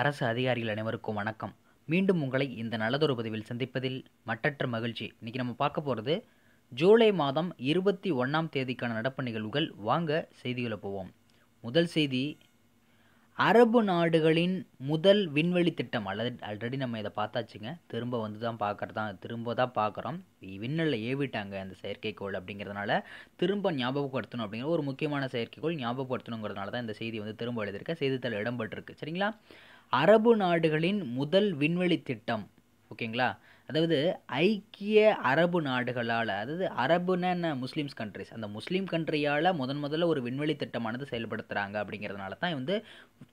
அரசு அதிகாரிகள் அனைவருக்கும் வணக்கம். மீண்டும் உங்களை இந்த நல்லதொரு பதிவில் சந்திப்பதில் மட்டற்ற மகிழ்ச்சி. இன்னைக்கு நம்ம பார்க்க போகிறது ஜூலை மாதம் இருபத்தி ஒன்றாம் தேதிக்கான நடப்பு நிகழ்வுகள். வாங்க செய்திகளை போவோம். முதல் செய்தி அரபு நாடுகளின் முதல் விண்வெளி திட்டம். அல்லது ஆல்ரெடி நம்ம இதை பார்த்தாச்சுங்க. திரும்ப வந்து தான் பார்க்குறதா திரும்ப தான் பார்க்குறோம் விண்ணில் ஏவிட்டாங்க அந்த செயற்கைக்கோள் அப்படிங்கிறதுனால திரும்ப ஞாபகப்படுத்தணும் அப்படிங்கிற ஒரு முக்கியமான செயற்கைக்கோள் ஞாபகப்படுத்தணுங்கிறதுனால தான் இந்த செய்தி வந்து திரும்ப எழுதியிருக்க செய்தித்தாள் இடம்பெற்றிருக்கு. சரிங்களா? அரபு நாடுகளின் முதல் விண்வெளி திட்டம். ஓகேங்களா? அதாவது ஐக்கிய அரபு நாடுகளால் அதாவது அரபுன்னு என்ன? முஸ்லீம்ஸ் கண்ட்ரிஸ் அந்த முஸ்லீம் கண்ட்ரியால் முதன் முதல்ல ஒரு விண்வெளி திட்டமானது செயல்படுத்துகிறாங்க அப்படிங்கிறதுனால தான் வந்து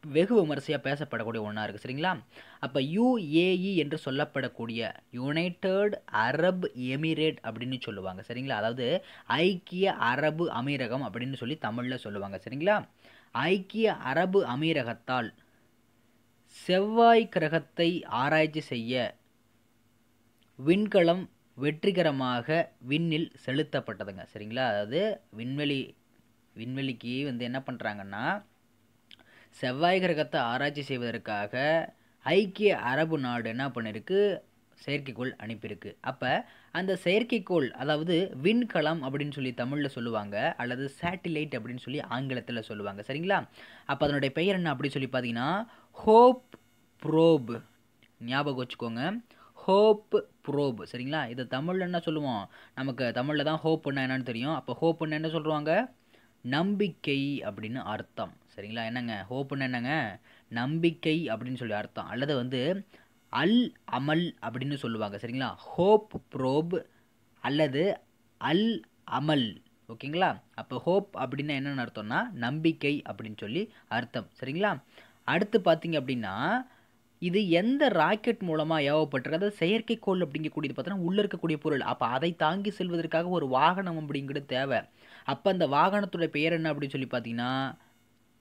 வெகு விமரிசையாக பேசப்படக்கூடிய ஒன்றா இருக்குது சரிங்களா? அப்போ யுஏஇ என்று சொல்லப்படக்கூடிய யுனைடெட் அரப் எமிரேட் அப்படின்னு சொல்லுவாங்க. சரிங்களா? அதாவது ஐக்கிய அரபு அமீரகம் அப்படின்னு சொல்லி தமிழில் சொல்லுவாங்க. சரிங்களா? ஐக்கிய அரபு அமீரகத்தால் செவ்வாய் கிரகத்தை ஆராய்ச்சி செய்ய விண்கலம் வெற்றிகரமாக விண்ணில் செலுத்தப்பட்டதுங்க. சரிங்களா? அதாவது விண்வெளி விண்வெளிக்கு வந்து என்ன பண்ணுறாங்கன்னா செவ்வாய் கிரகத்தை ஆராய்ச்சி செய்வதற்காக ஐக்கிய அரபு நாடு என்ன பண்ணியிருக்கு செயற்கைக்கோள் அனுப்பியிருக்கு. அப்போ அந்த செயற்கைக்கோள் அதாவது விண்கலம் அப்படின்னு சொல்லி தமிழில் சொல்லுவாங்க அல்லது சேட்டிலைட் அப்படின்னு சொல்லி ஆங்கிலத்தில் சொல்லுவாங்க. சரிங்களா? அப்போ அதனுடைய பெயர் என்ன அப்படின்னு சொல்லி பார்த்தீங்கன்னா ஹோப் ப்ரோப் ஞாபகம் வச்சுக்கோங்க. ஹோப் ப்ரோப் சரிங்களா? இதை தமிழில் என்ன சொல்லுவோம்? நமக்கு தமிழில் தான் ஹோப்புன்னா என்னன்னு தெரியும். அப்போ ஹோப்புன்னு என்ன சொல்லுவாங்க? நம்பிக்கை அப்படின்னு அர்த்தம். சரிங்களா? என்னங்க? ஹோப்புன்னு என்னங்க? நம்பிக்கை அப்படின்னு சொல்லி அர்த்தம். அல்லது வந்து அல் அமல் அப்படின்னு சொல்லுவாங்க சரிங்களா? ஹோப் ப்ரோப் அல்லது அல் அமல் ஓகேங்களா? அப்போ ஹோப் அப்படின்னா என்னென்னு அர்த்தம்னா நம்பிக்கை அப்படின்னு சொல்லி அர்த்தம் சரிங்களா? அடுத்து பார்த்தீங்க அப்படின்னா இது எந்த ராக்கெட் மூலமாக ஏவப்பட்டிருக்கு? அதாவது செயற்கைக்கோள் அப்படிங்கக்கூடியது பார்த்தோன்னா உள்ளே இருக்கக்கூடிய பொருள். அப்போ அதை தாங்கி செல்வதற்காக ஒரு வாகனம் அப்படிங்கிறது தேவை. அப்போ அந்த வாகனத்துடைய பெயர் என்ன அப்படின்னு சொல்லி பார்த்தீங்கன்னா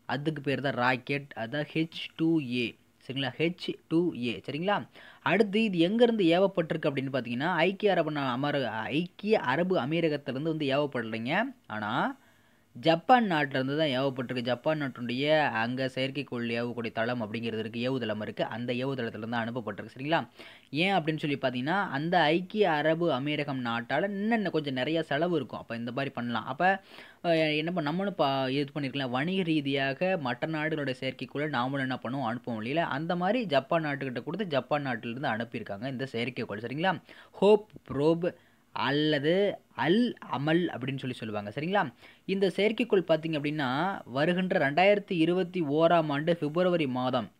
அதுக்கு பேர் தான் ராக்கெட் அதான் ஹெச் டூ ஏ சரிங்களா? ஹெச் டூ ஏ சரிங்களா? அடுத்து இது எங்கேருந்து ஏவப்பட்டிருக்கு அப்படின்னு பார்த்தீங்கன்னா ஐக்கிய அரபு அமர ஐக்கிய அரபு அமீரகத்திலேருந்து வந்து ஏவப்படலைங்க. ஆனால் ஜப்பான் நாட்டிலேருந்து தான் ஏவப்பட்டிருக்கு. ஜப்பான் நாட்டுடைய அங்கே செயற்கைக்கோள் ஏவக்கூடிய தளம் அப்படிங்கிறது இருக்குது ஏவுதளம் இருக்குது அந்த ஏவுதளத்துலேருந்து அனுப்பப்பட்டிருக்கு. சரிங்களா? ஏன் அப்படின்னு சொல்லி பார்த்தீங்கன்னா அந்த ஐக்கிய அரபு அமீரகம் நாட்டால் இன்னும் கொஞ்சம் நிறையா செலவு இருக்கும். அப்போ இந்த மாதிரி பண்ணலாம். அப்போ என்ன நம்மளும் பா இது பண்ணியிருக்கலாம் வணிக ரீதியாக மற்ற நாடுகளோட செயற்கைக்கோளை நாமளும் என்ன பண்ணுவோம்? அனுப்புவோம் இல்லையில அந்த மாதிரி ஜப்பான் நாட்டுக்கிட்ட கொடுத்து ஜப்பான் நாட்டிலிருந்து அனுப்பியிருக்காங்க இந்த செயற்கைக்கோள். சரிங்களா? ஹோப் ப்ரோப் அல்லது அல் அமல் அப்படின்னு சொல்லி சொல்லுவாங்க. சரிங்களா? இந்த செயற்கைக்கோள் பார்த்திங்க அப்படின்னா வருகின்ற ரெண்டாயிரத்தி இருபத்தி ஓராம் ஆண்டு பிப்ரவரி மாதம்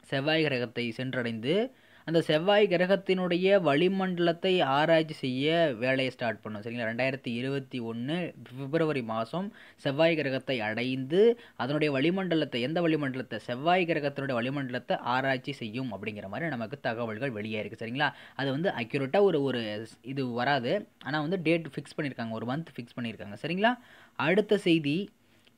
செவ்வாய் கிரகத்தை சென்றடைந்து அந்த செவ்வாய் கிரகத்தினுடைய வளிமண்டலத்தை ஆராய்ச்சி செய்ய வேலையை ஸ்டார்ட் பண்ணும் சரிங்களா? ரெண்டாயிரத்தி இருபத்தி ஒன்று பிப்ரவரி மாதம் செவ்வாய் கிரகத்தை அடைந்து அதனுடைய வளிமண்டலத்தை எந்த வளிமண்டலத்தை? செவ்வாய் கிரகத்தினுடைய வளிமண்டலத்தை ஆராய்ச்சி செய்யும் அப்படிங்கிற மாதிரி நமக்கு தகவல்கள் வெளியே இருக்குது சரிங்களா? அது வந்து அக்யூரேட்டாக ஒரு ஒரு இது வராது. ஆனால் வந்து டேட் ஃபிக்ஸ் பண்ணியிருக்காங்க ஒரு மந்த் ஃபிக்ஸ் பண்ணியிருக்காங்க சரிங்களா? அடுத்த செய்தி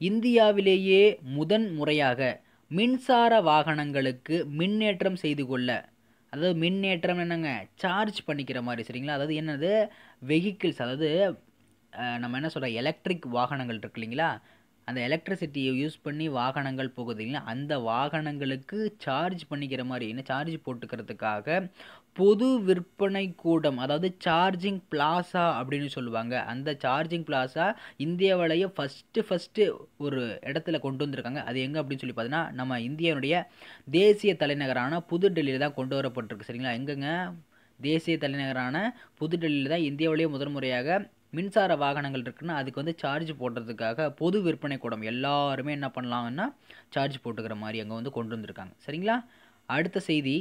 இந்தியாவிலேயே முதன் முறையாக மின்சார வாகனங்களுக்கு மின்னேற்றம் செய்து கொள்ள அதாவது மின்னேற்றம் என்னங்க? சார்ஜ் பண்ணிக்கிற மாதிரி சரிங்களா? அதாவது என்னது? வெஹிக்கிள்ஸ் அதாவது நம்ம என்ன சொல்கிற எலக்ட்ரிக் வாகனங்கள் இருக்கு இல்லைங்களா? அந்த எலக்ட்ரிசிட்டியை யூஸ் பண்ணி வாகனங்கள் போகுது இல்லைங்களா? அந்த வாகனங்களுக்கு சார்ஜ் பண்ணிக்கிற மாதிரி என்ன சார்ஜ் போட்டுக்கிறதுக்காக பொது விற்பனை கூடம் அதாவது சார்ஜிங் பிளாசா அப்படின்னு சொல்லுவாங்க. அந்த சார்ஜிங் பிளாசா இந்தியாவிலேயே ஃபஸ்ட்டு ஃபஸ்ட்டு ஒரு இடத்துல கொண்டு வந்திருக்காங்க. அது எங்கே அப்படின்னு சொல்லி பார்த்தீங்கன்னா நம்ம இந்தியாவுடைய தேசிய தலைநகரான புதுடெல்லியில் தான் கொண்டு வரப்பட்டிருக்கு. சரிங்களா? எங்கெங்க? தேசிய தலைநகரான புதுடெல்லியில் தான் இந்தியாவிலேயே முதன் முறையாக மின்சார வாகனங்கள் இருக்குன்னா அதுக்கு வந்து சார்ஜ் போடுறதுக்காக பொது விற்பனை கூடம். எல்லாருமே என்ன பண்ணலாம்னா சார்ஜ் போட்டுக்கிற மாதிரி அங்கே வந்து கொண்டு வந்திருக்காங்க. சரிங்களா? அடுத்த செய்தி.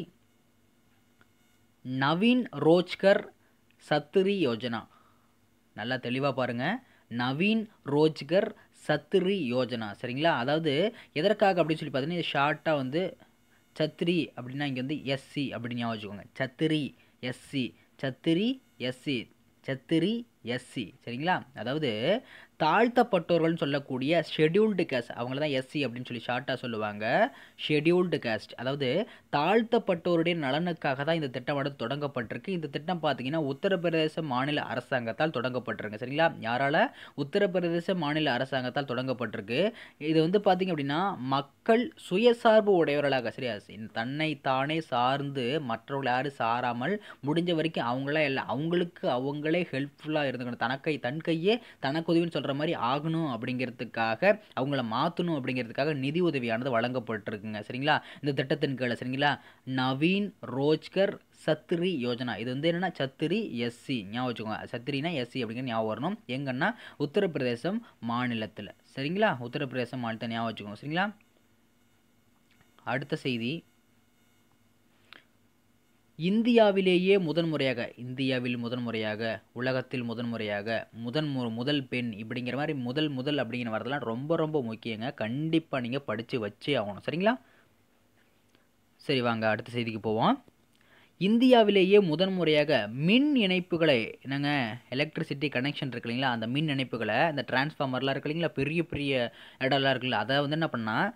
நவீன் ரோஜ்கர் சத்துரி யோஜனா. நல்லா தெளிவாக பாருங்கள் நவீன் ரோஜ்கர் சத்துரி யோஜனா. சரிங்களா? அதாவது எதற்காக அப்படின்னு சொல்லி பார்த்தீங்கன்னா ஷார்ட்டாக வந்து சத்ரி அப்படின்னா இங்கே வந்து எஸ்சி அப்படின்னு ஞாபகம் வச்சுக்கோங்க. சத்திரி எஸ்சி சத்திரி எஸ்சி சத்திரி எஸ்சி சரிங்களா? அதாவது தாழ்த்தப்பட்டோர்கள்னு சொல்லக்கூடிய ஷெட்யூல்டு கேஸ்ட் அவங்கள தான் எஸ்சி அப்படின்னு சொல்லி ஷார்ட்டாக சொல்லுவாங்க. ஷெட்யூல்டு கேஸ்ட் அதாவது தாழ்த்தப்பட்டோருடைய நலனுக்காக தான் இந்த திட்டமானது தொடங்கப்பட்டிருக்கு. இந்த திட்டம் பார்த்தீங்கன்னா உத்தரப்பிரதேச மாநில அரசாங்கத்தால் தொடங்கப்பட்டிருக்கு. சரிங்களா? யாரால? உத்தரப்பிரதேச மாநில அரசாங்கத்தால் தொடங்கப்பட்டிருக்கு. இது வந்து பார்த்தீங்க அப்படின்னா மக்கள் சுயசார்பு உடையவர்களாக சரியா? தன்னை தானே சார்ந்து மற்றவர்கள் யாரும் சாராமல் முடிஞ்ச வரைக்கும் அவங்களே இல்லை அவங்களுக்கு அவங்களே ஹெல்ப்ஃபுல்லாக இருந்துக்கணும். தனக்கை தன் கையே தனக்கு உதவின்னு சொல்கிற மாதிரி ஆகணும் அப்படிங்கிறதுக்காக அவங்கள மாற்றணும் அப்படிங்கிறதுக்காக நிதி உதவியானது வழங்கப்பட்டிருக்குங்க. சரிங்களா? இந்த திட்டத்தின் கீழே சரிங்களா? நவீன் ரோஜ்கர் சத்ரி யோஜனா. இது வந்து என்னென்னா சத்திரி எஸ்சி. ஞாபகம் வச்சுக்கோங்க. சத்திரினா எஸ்சி அப்படிங்கிற ஞாபகம் வரணும். எங்கன்னா உத்தரப்பிரதேசம் மாநிலத்தில். சரிங்களா? உத்தரப்பிரதேசம் மாநிலத்தை ஞாபகம் வச்சுக்கோங்க. சரிங்களா? அடுத்த செய்தி. இந்தியாவிலேயே முதன்முறையாக இந்தியாவில் முதன்முறையாக உலகத்தில் முதன்முறையாக முதன் மு முதல் பெண் இப்படிங்கிற மாதிரி முதல் முதல் அப்படிங்கிற வரதெல்லாம் ரொம்ப ரொம்ப முக்கியங்க. கண்டிப்பாக நீங்கள் படித்து வச்சே ஆகணும். சரிங்களா? சரி வாங்க அடுத்த செய்திக்கு போவோம். இந்தியாவிலேயே முதன்முறையாக மின் இணைப்புகளை என்னங்க எலக்ட்ரிசிட்டி கனெக்ஷன் இருக்கு இல்லைங்களா? அந்த மின் இணைப்புகளை அந்த டிரான்ஸ்ஃபார்மர்லாம் இருக்கு இல்லைங்களா? பெரிய பெரிய இடம்லாம் இருக்குல்ல அதை வந்து என்ன பண்ணால்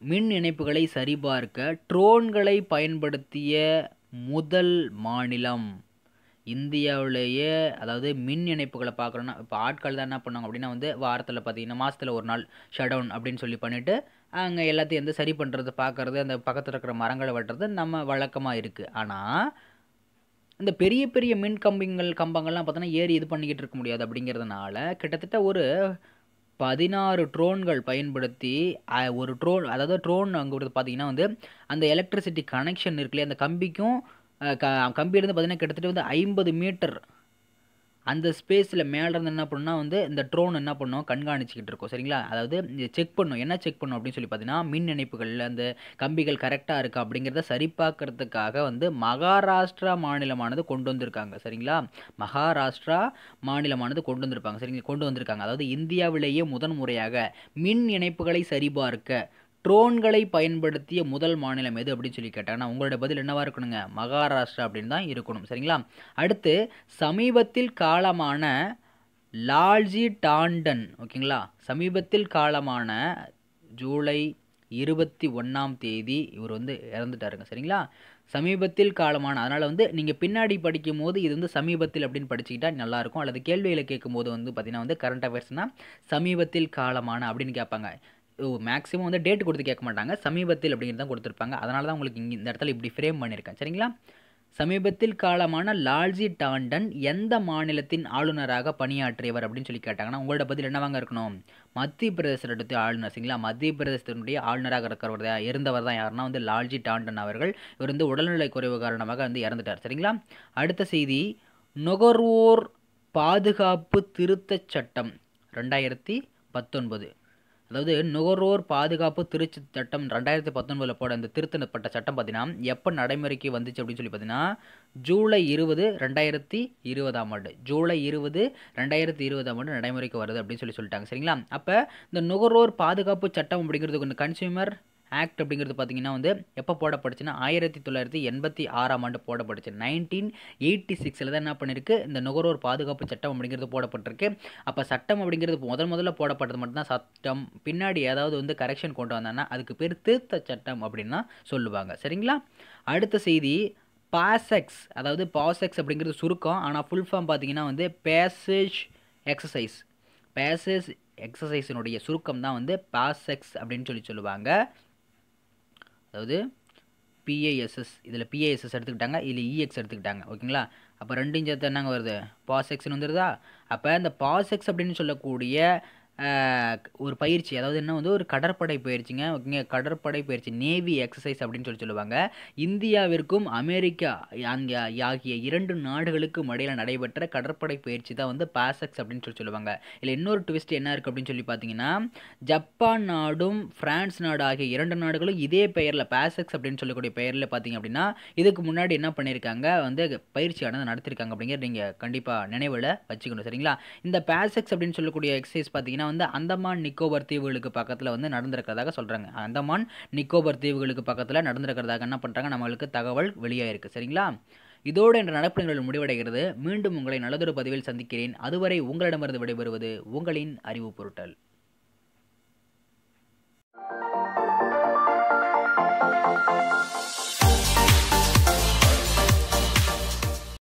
மின் இணைப்புகளை சரிபார்க்க ட்ரோன்களை பயன்படுத்திய முதல் மாநிலம் இந்தியாவிலேயே அதாவது மின் இணைப்புகளை பார்க்குறோன்னா இப்போ ஆட்கள் தான் என்ன பண்ணாங்க அப்படின்னா வந்து வாரத்தில் பார்த்தீங்கன்னா மாதத்தில் ஒரு நாள் ஷடவுன் அப்படின்னு சொல்லி பண்ணிவிட்டு அங்கே எல்லாத்தையும் வந்து சரி பண்ணுறது பார்க்குறது அந்த பக்கத்தில் இருக்கிற மரங்களை வெட்டுறது நம்ம வழக்கமாக இருக்குது ஆனால் இந்த பெரிய பெரிய மின் கம்பிங்கள் கம்பங்கள்லாம் பார்த்தோன்னா ஏறி இது பண்ணிக்கிட்டு இருக்க முடியாது அப்படிங்கிறதுனால கிட்டத்தட்ட ஒரு பதினாறு ட்ரோன்கள் பயன்படுத்தி ஒரு ட்ரோன் அதாவது ட்ரோன் அங்கே பார்த்தீங்கன்னா வந்து அந்த எலக்ட்ரிசிட்டி கனெக்ஷன் இருக்குல்லையே அந்த கம்பிக்கும் க கம்பியிலேருந்து பார்த்தீங்கன்னா கிட்டத்தட்ட வந்து ஐம்பது மீட்டர் அந்த ஸ்பேஸில் மேலேருந்து என்ன பண்ணுன்னா வந்து இந்த ட்ரோன் என்ன பண்ணோம்? கண்காணிச்சிக்கிட்டு இருக்கோம். சரிங்களா? அதாவது செக் பண்ணும். என்ன செக் பண்ணும் அப்படின்னு சொல்லி பார்த்தீங்கன்னா மின் இணைப்புகளில் அந்த கம்பிகள் கரெக்டாக இருக்கா அப்படிங்கிறத சரி பார்க்கறதுக்காக வந்து மகாராஷ்டிரா மாநிலமானது கொண்டு வந்திருக்காங்க. சரிங்களா? மகாராஷ்டிரா மாநிலமானது கொண்டு வந்திருப்பாங்க. சரிங்களா கொண்டு வந்திருக்காங்க. அதாவது இந்தியாவிலேயே முதன் முறையாக மின் இணைப்புகளை சரிபார்க்க ட்ரோன்களை பயன்படுத்திய முதல் மாநிலம் எது அப்படின்னு சொல்லி கேட்டாங்கன்னா உங்களோட பதில் என்னவா இருக்கணுங்க? மகாராஷ்டிரா அப்படின்னு தான் இருக்கணும். சரிங்களா? அடுத்து சமீபத்தில் காலமான லால்ஜி டாண்டன் ஓகேங்களா? சமீபத்தில் காலமான ஜூலை இருபத்தி ஒன்றாம் தேதி இவர் வந்து இறந்துட்டாருங்க. சரிங்களா? சமீபத்தில் காலமான அதனால் வந்து நீங்கள் பின்னாடி படிக்கும் போது இது வந்து சமீபத்தில் அப்படின்னு படிச்சுக்கிட்டா நல்லாயிருக்கும் அல்லது கேள்வியில் கேட்கும் போது வந்து பார்த்தீங்கன்னா வந்து கரண்ட் அஃபேர்ஸ்னால் சமீபத்தில் காலமான அப்படின்னு கேட்பாங்க. மேக்ஸிமம் வந்து டேட் கொடுத்து கேட்க மாட்டாங்க. சமீபத்தில் அப்படிங்கிறது தான் கொடுத்துருப்பாங்க. அதனால தான் உங்களுக்கு இங்கே இந்த இடத்துல இப்படி ஃப்ரேம் பண்ணியிருக்கேன். சரிங்களா? சமீபத்தில் காலமான லால்ஜி டாண்டன் எந்த மாநிலத்தின் ஆளுநராக பணியாற்றியவர் அப்படின்னு சொல்லி கேட்டாங்கன்னா உங்களோட பதில் என்னவாங்க இருக்கணும்? மத்திய பிரதேசத்தை ஆளுநர் சரிங்களா? மத்திய பிரதேசத்தினுடைய ஆளுநராக இருக்கிறவர் தான் இருந்தவர் தான் யாருன்னா வந்து லால்ஜி டாண்டன் அவர்கள். இவர் வந்து உடல்நிலை குறைவு காரணமாக வந்து இறந்துட்டார். சரிங்களா? அடுத்த செய்தி நுகர்வோர் பாதுகாப்பு திருத்தச் சட்டம் ரெண்டாயிரத்தி பத்தொன்பது. அதாவது நுகர்வோர் பாதுகாப்பு திருச்சி சட்டம் ரெண்டாயிரத்தி பத்தொன்பதில் போட இந்த திருத்தப்பட்ட சட்டம் பார்த்தீங்கன்னா எப்போ நடைமுறைக்கு வந்துச்சு அப்படின்னு சொல்லி பார்த்தீங்கன்னா ஜூலை இருபது ரெண்டாயிரத்தி இருபதாம் ஆண்டு. ஜூலை இருபது ரெண்டாயிரத்தி இருபதாம் ஆண்டு நடைமுறைக்கு வருது அப்படின்னு சொல்லி சொல்லிட்டாங்க. சரிங்களா? அப்போ இந்த நுகர்வோர் பாதுகாப்பு சட்டம் அப்படிங்கிறது கொஞ்சம் கன்சியூமர் ஆக்ட் அப்படிங்கிறது பார்த்தீங்கன்னா வந்து எப்போ போடப்பட்டுச்சுன்னா ஆயிரத்தி தொள்ளாயிரத்தி எண்பத்தி ஆறாம் ஆண்டு போடப்பட்டுச்சு. நைன்டீன் எயிட்டி சிக்ஸில் தான் என்ன பண்ணியிருக்கு இந்த நுகர்வோர் பாதுகாப்பு சட்டம் அப்படிங்கிறது போடப்பட்டிருக்கு. அப்போ சட்டம் அப்படிங்கிறது முதல் முதல்ல போடப்பட்டது மட்டும்தான். சட்டம் பின்னாடி ஏதாவது வந்து கரெக்ஷன் கொண்டு வந்தாங்கன்னா அதுக்கு பேர் திருத்த சட்டம் அப்படின்னா சொல்லுவாங்க. சரிங்களா? அடுத்த செய்தி பாசெக்ஸ் அதாவது பாசெக்ஸ் அப்படிங்கிறது சுருக்கம். ஆனால் ஃபுல் ஃபார்ம் பார்த்தீங்கன்னா வந்து பேசேஜ் எக்ஸசைஸ் பேசேஜ் எக்ஸசைஸினுடைய சுருக்கம் தான் வந்து பாசெக்ஸ் அப்படின்னு சொல்லி சொல்லுவாங்க. அதாவது பிஏஎஸ்எஸ் இதில் பிஏஎஸ்எஸ் எடுத்துக்கிட்டாங்க இதில் இஎக்ஸ் எடுத்துக்கிட்டாங்க. ஓகேங்களா? அப்போ ரெண்டும் சேர்த்து என்னங்க வருது? பாசெக்ஸ்னு வந்துடுதா அப்போ இந்த பாசெக்ஸ் அப்படின்னு சொல்லக்கூடிய ஒரு பயிற்சி அதாவது என்ன வந்து ஒரு கடற்படை பயிற்சிங்க. ஓகேங்க கடற்படை பயிற்சி நேவி எக்ஸசைஸ் அப்படின்னு சொல்லி சொல்லுவாங்க. இந்தியாவிற்கும் அமெரிக்கா அங்கே ஆகிய இரண்டு நாடுகளுக்கும் இடையில் நடைபெற்ற கடற்படை பயிற்சி தான் வந்து பாசக்ஸ் அப்படின்னு சொல்லி சொல்லுவாங்க. இதில் இன்னொரு ட்விஸ்ட் என்ன இருக்குது அப்படின்னு சொல்லி பார்த்தீங்கன்னா ஜப்பான் நாடும் ஃப்ரான்ஸ் நாடு ஆகிய இரண்டு நாடுகளும் இதே பெயரில் பாசக்ஸ் அப்படின்னு சொல்லக்கூடிய பெயரில் பார்த்தீங்க அப்படின்னா இதுக்கு முன்னாடி என்ன பண்ணியிருக்காங்க வந்து பயிற்சியானது நடத்திருக்காங்க அப்படிங்கிறது நீங்கள் கண்டிப்பாக நினைவில் வச்சுக்கணும் சரிங்களா? இந்த பாசெக்ஸ் அப்படின்னு சொல்லக்கூடிய எக்ஸசைஸ் பார்த்தீங்கன்னா வந்து அந்தமான் நிக்கோபர் தீவுகளுக்கு பக்கத்தில் வந்து நடந்திருக்கிறதாக சொல்கிறாங்க அந்தமான் நிக்கோபர் தீவுகளுக்கு பக்கத்தில் நடந்திருக்கிறதாக என்ன பண்ணுறாங்க நம்மளுக்கு தகவல் வெளியாயிருக்கு. சரிங்களா? இதோடு என்ற நடப்பு நிகழ்வு முடிவடைகிறது. மீண்டும் உங்களை நல்லதொரு பதிவில் சந்திக்கிறேன். அதுவரை உங்களிடமிருந்து விடைபெறுவது உங்களின் அறிவு பொருட்டல்.